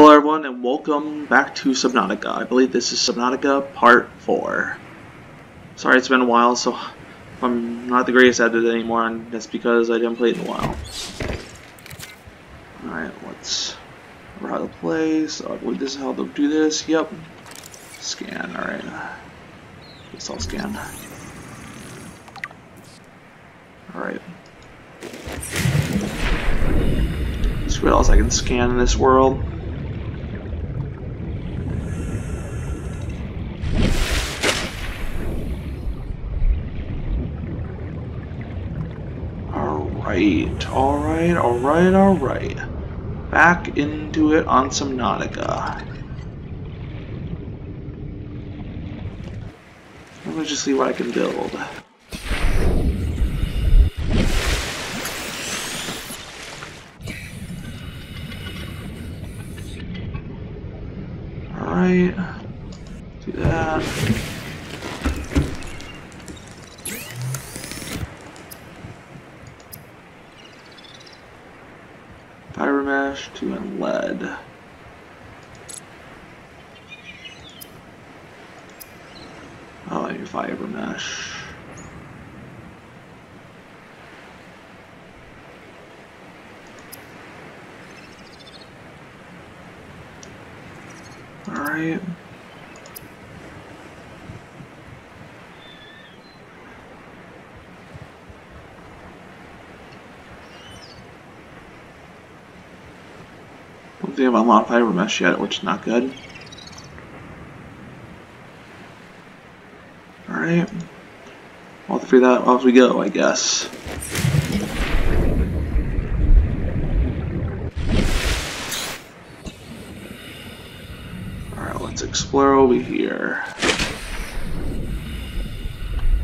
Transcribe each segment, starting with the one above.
Hello everyone and welcome back to Subnautica. I believe this is Subnautica Part 4. Sorry it's been a while, so I'm not the greatest at it anymore, and that's because I didn't play it in a while. Alright, let's how to play, so I believe this is how to do this. Yep. Scan, alright. Guess I'll scan. Alright. See what else I can scan in this world. Alright, alright, alright, alright. Back into it on Subnautica. Let me just see what I can build. Alright. Do that. Fiber mesh to and lead. Oh, your fiber mesh. Alright. Think I've unlocked fiber mesh yet, which is not good. Alright. Have to figure that out as we go, I guess. Alright, let's explore over here.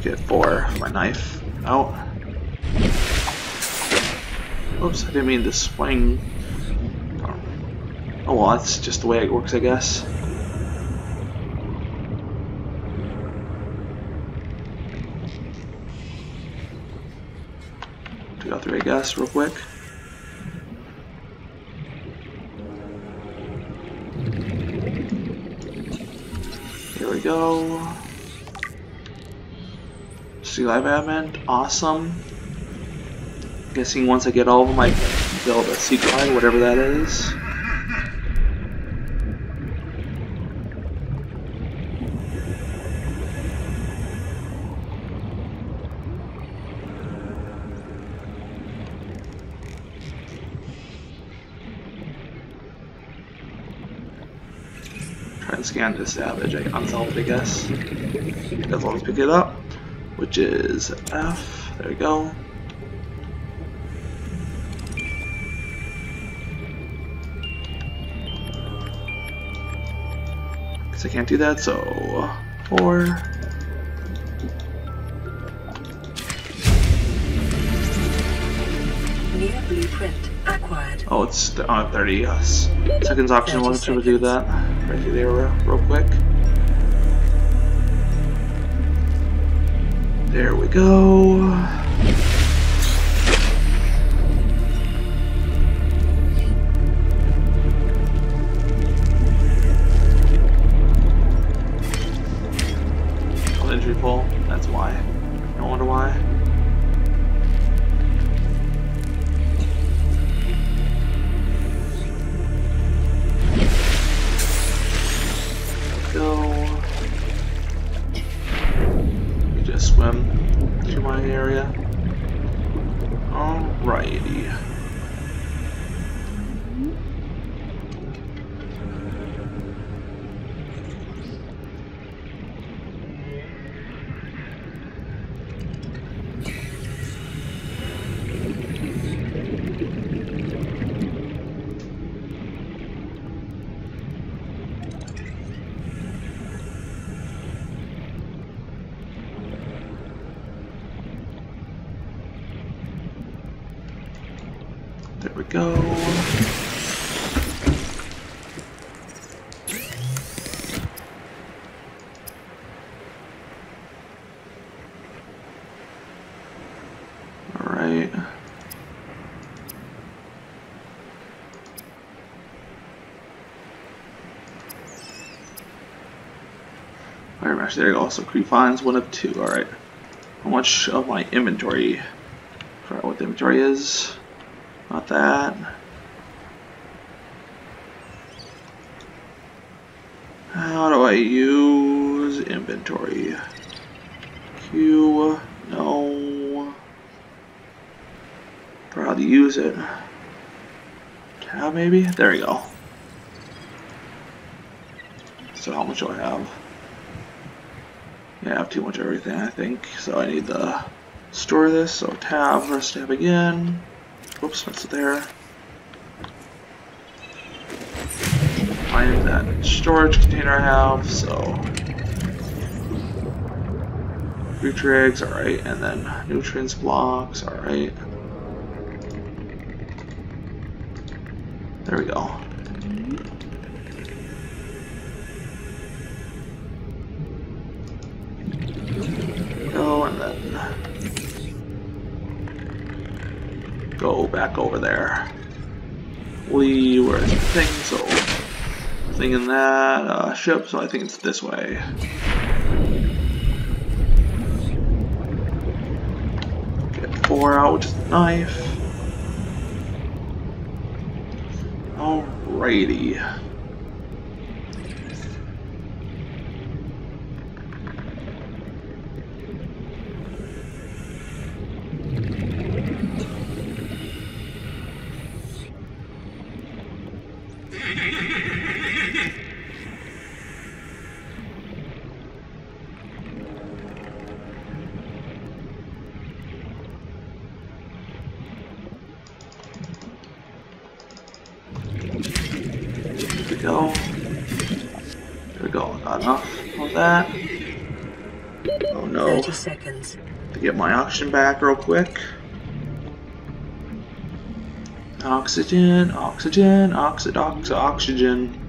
Get four, my knife out. Oops, I didn't mean to swing Oh well, that's just the way it works, I guess. Two out three, I guess, real quick. Here we go. Seaglide admin, awesome. Guessing once I get all of them, I build a sea whatever that is. scan to salvage, I unsalvage eh? I guess. As long as pick it up, which is F, there we go. Because I can't do that, so 4, acquired. Oh, it's uh, 30, yes. Seconds option, wasn't sure to do that. Right there real quick. There we go. we go. Alright. Alright, there you go. So coupons, one of two. Alright. How much of my inventory? I forgot what the inventory is. Not that. How do I use inventory? Q, no. To use it. Tab maybe? There we go. So how much do I have? Yeah, I have too much everything I think. So I need to store this. So tab, first tab again. Whoops, that's there. Find that storage container I have, so eggs, alright, and then nutrients blocks, alright. There we. Go over there. We were the thing, so thing in that uh, ship, so I think it's this way. Get four out with a knife. Alrighty. go. There we go. Got enough of that. Oh no. 30 seconds. To get my oxygen back real quick. Oxygen, oxygen, oxid, ox, oxygen.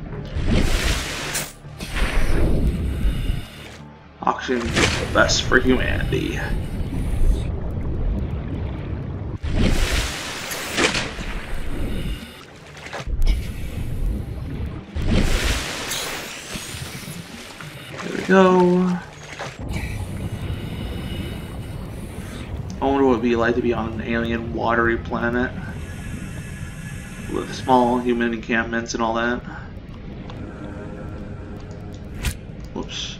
Oxygen the best for humanity. Go. I wonder what it would be like to be on an alien watery planet with small human encampments and all that. Whoops.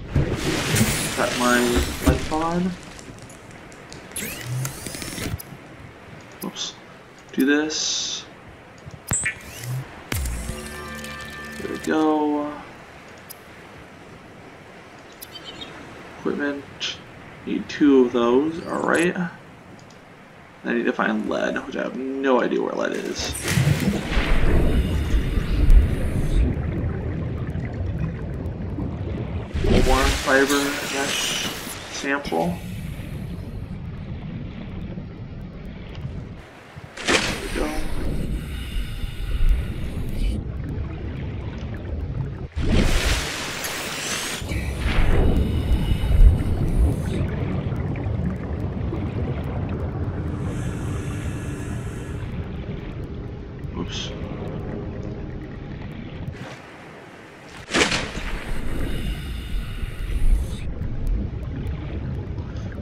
Got my light on. Whoops. Do this. Need two of those, alright. I need to find lead, which I have no idea where lead is. More fiber mesh sample.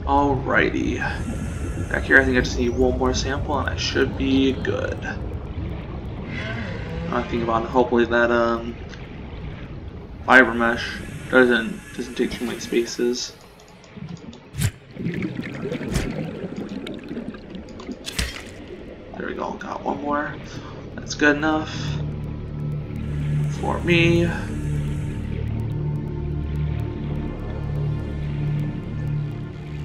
Alrighty. Back here, I think I just need one more sample and I should be good. I think about hopefully that um, fiber mesh doesn't doesn't take too many spaces. There we go, got one more. That's good enough for me.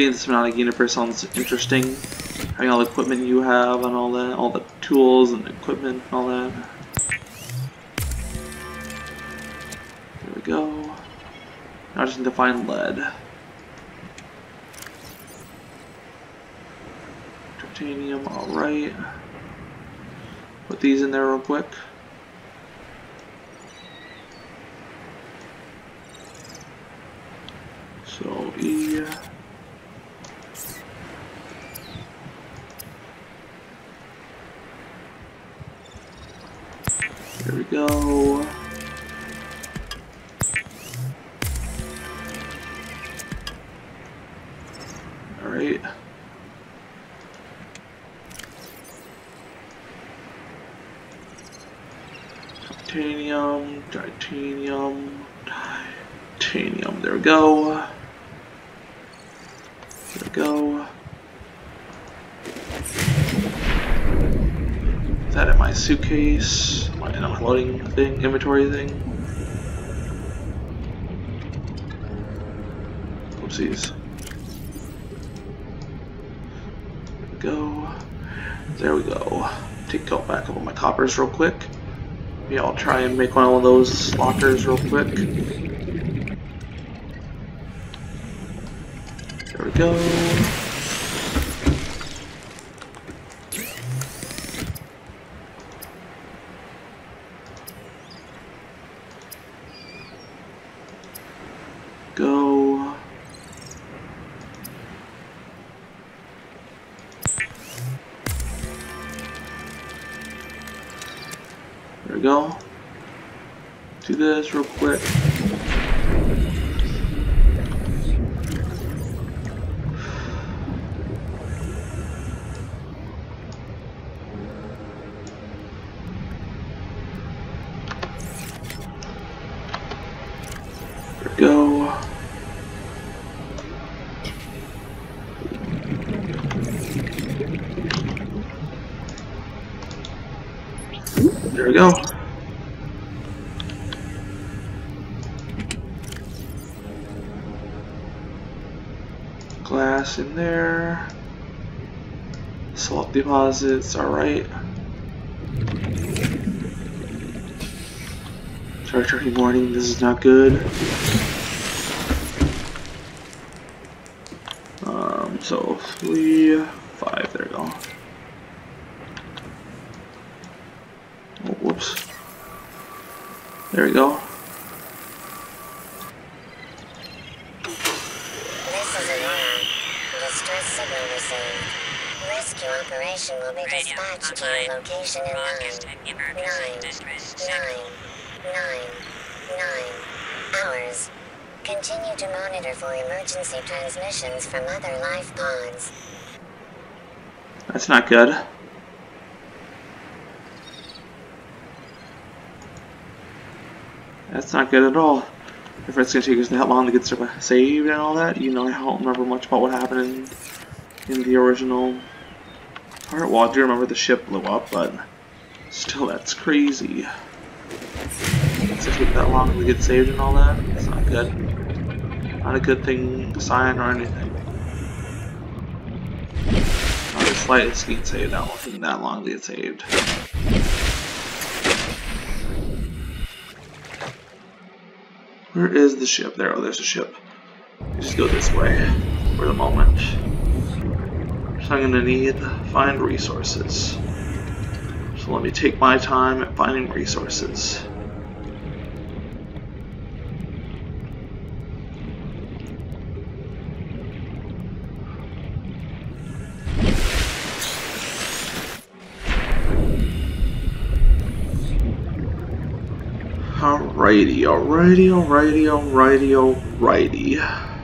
being the Subnautica universe sounds interesting. Having all the equipment you have and all that, all the tools and equipment and all that. There we go. Now I just need to find lead. Titanium, alright. Put these in there real quick. So E. There we go. Alright. Titanium, titanium, titanium. There we go. There we go. Is that in my suitcase? My loading thing, inventory thing? Oopsies. Go. There we go. Take out back up on my coppers real quick. Maybe I'll try and make one of those lockers real quick. There we. Go. Salt deposits, alright. Sorry, turkey morning, this is not good. Um, so three, five, there we go. Oh, whoops. There we go. This is Aurora. Distress signal received. Rescue operation will be Radio dispatched to online. your location distress nine, nine, nine hours. Continue to monitor for emergency transmissions from other life pods. That's not good. That's not good at all. If it's gonna take us that long to get saved and all that, you know, I don't remember much about what happened in, in the original part. Well, I do remember the ship blew up, but still, that's crazy. It's gonna take that long to get saved and all that. It's not good. Not a good thing, to sign or anything. Not the slightest getting saved. That won't take that long to get saved. Where is the ship? There, oh, there's a ship. Just go this way for the moment. I'm gonna need find resources. So let me take my time at finding resources. Alrighty, alrighty, alrighty, alrighty, alrighty.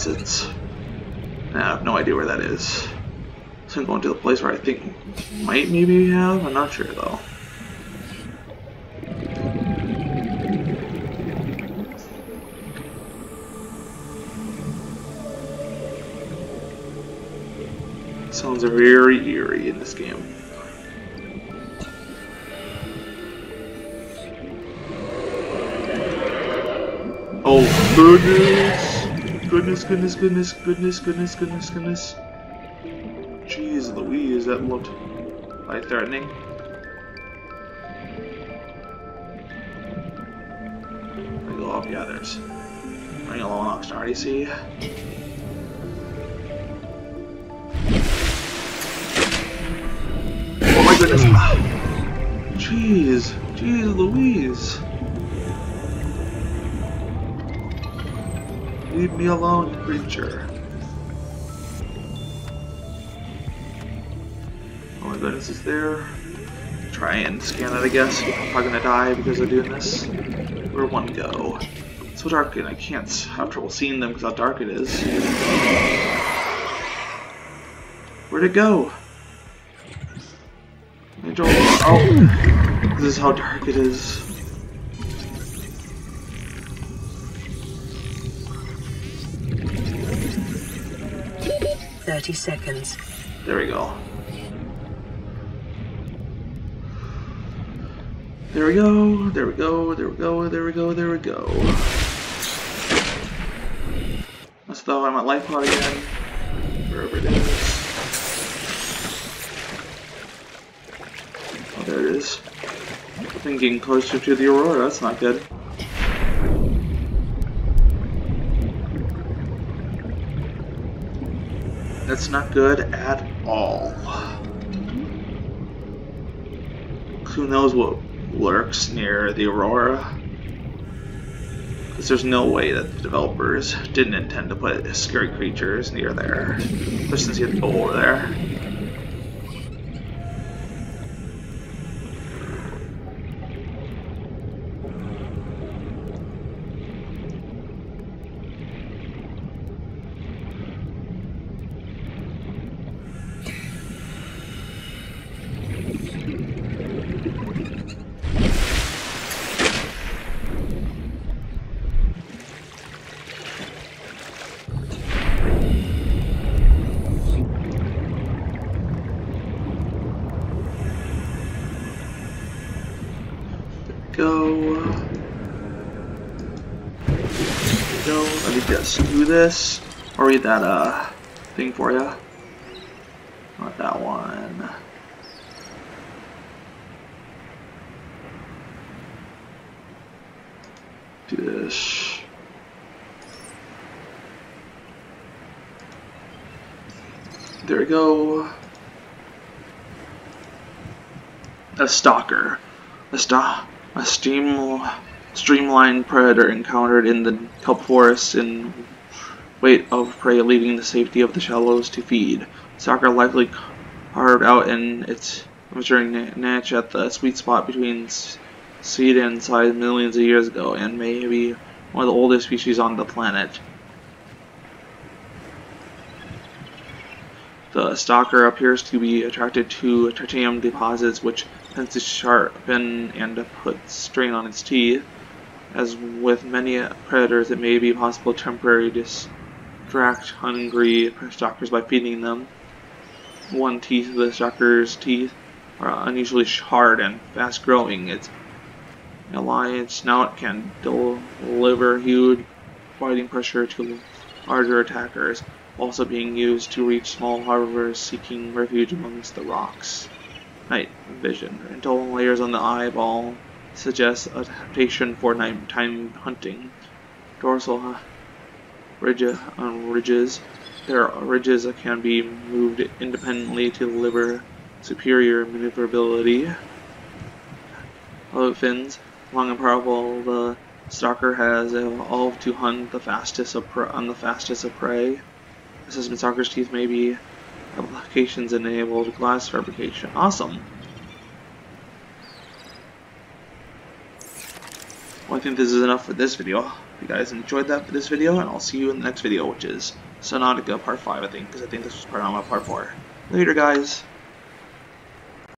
Watson's. Now, I have no idea where that is. So I'm going to the place where I think might maybe have. I'm not sure though. Sounds very eerie in this game. Oh, goodness! Goodness, goodness, goodness, goodness, goodness, goodness, goodness. Jeez Louise, that looked life threatening. I go up, yeah, there's running along oxygen already see. Oh my goodness. Jeez, jeez Louise. Leave me alone, creature. Oh my goodness, is there? Try and scan it, I guess. I'm probably gonna die because of doing this. Where one go? It's so dark and I can't have trouble seeing them because how dark it is. Where'd it go? Angel. Oh, this is how dark it is. Thirty seconds. There we go. There we go, there we go, there we go, there we go, there we go. That's though I'm at life pod again. Wherever it is. Oh, there it is. I think getting closer to the Aurora, that's not good. That's not good at all. Who knows what lurks near the Aurora? Because there's no way that the developers didn't intend to put scary creatures near there. Especially since you have to go over there. Let me just do this. I'll read that uh thing for you. Not that one. Do this. There we go. A stalker. A stalker a stream, streamlined predator encountered in the kelp forests in wait of prey leaving the safety of the shallows to feed. Stalker likely carved out in its maturing niche at the sweet spot between seed and size millions of years ago and may be one of the oldest species on the planet. The stalker appears to be attracted to titanium deposits which tends to sharpen and put strain on its teeth. As with many predators, it may be possible to temporarily distract hungry stalkers by feeding them. One teeth of the stalker's teeth are unusually hard and fast growing. Its elongated snout can deliver huge biting pressure to larger attackers, also being used to reach small harbors seeking refuge amongst the rocks night vision. Dental layers on the eyeball suggest adaptation for nighttime hunting. Dorsal on um, ridges. Their ridges that can be moved independently to deliver superior maneuverability. Although fins, long and powerful, the stalker has evolved to hunt the fastest on the fastest of prey. Assessment stalker's teeth may be Applications enameled glass fabrication. Awesome. I think this is enough for this video. If you guys enjoyed that for this video, and I'll see you in the next video, which is Subnautica Part 5, I think, because I think this was part my Part 4. Later, guys.